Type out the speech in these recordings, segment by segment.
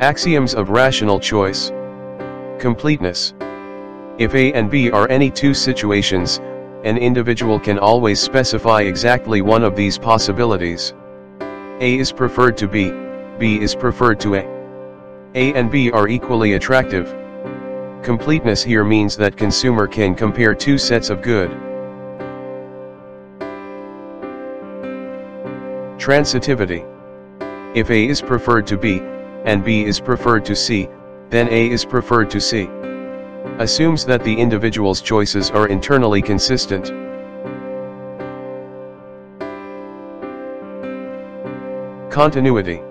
Axioms of rational choice. Completeness. If A and B are any two situations, an individual can always specify exactly one of these possibilities. A is preferred to B, B is preferred to A. A and B are equally attractive. Completeness here means that consumer can compare two sets of good. Transitivity. If A is preferred to B, and B is preferred to C, then A is preferred to C. Assumes that the individual's choices are internally consistent. Continuity.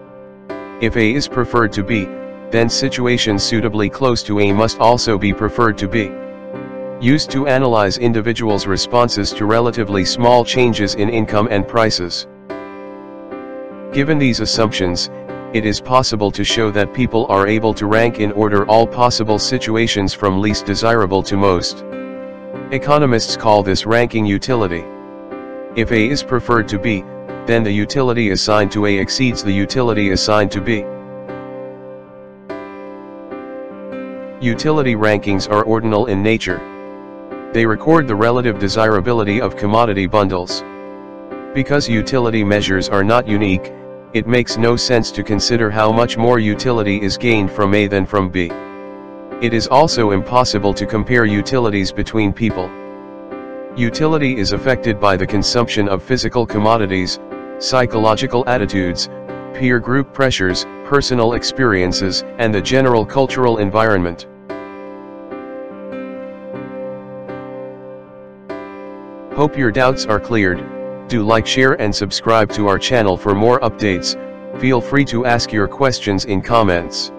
If A is preferred to B, then situations suitably close to A must also be preferred to B. Used to analyze individuals' responses to relatively small changes in income and prices. Given these assumptions, it is possible to show that people are able to rank in order all possible situations from least desirable to most. Economists call this ranking utility. If A is preferred to B, then the utility assigned to A exceeds the utility assigned to B. Utility rankings are ordinal in nature. They record the relative desirability of commodity bundles. Because utility measures are not unique, it makes no sense to consider how much more utility is gained from A than from B. It is also impossible to compare utilities between people. Utility is affected by the consumption of physical commodities, psychological attitudes, peer group pressures, personal experiences, and the general cultural environment. Hope your doubts are cleared. Do like share and subscribe to our channel for more updates, feel free to ask your questions in comments.